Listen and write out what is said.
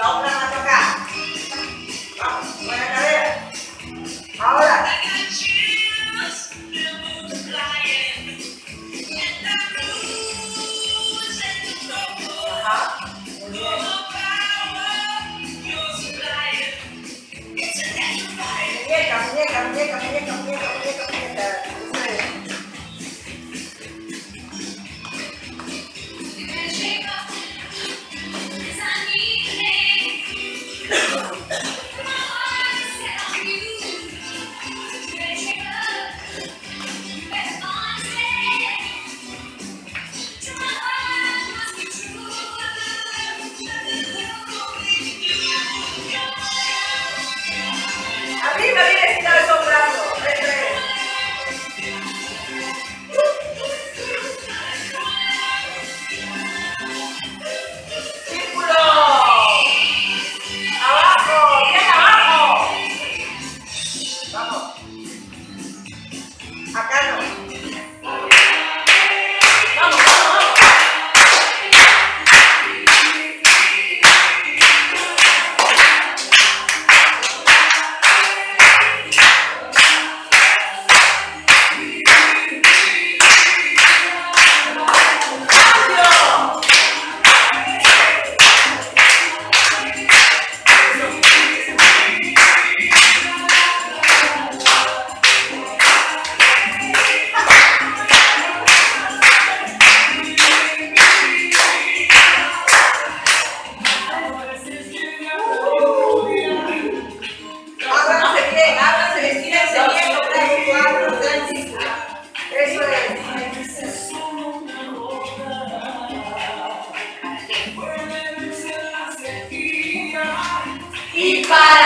Stop inspired.